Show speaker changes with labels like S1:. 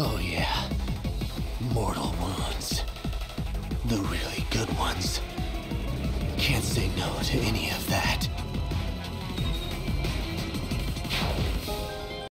S1: Oh yeah, mortal wounds. The really good ones. Can't say no to any of that.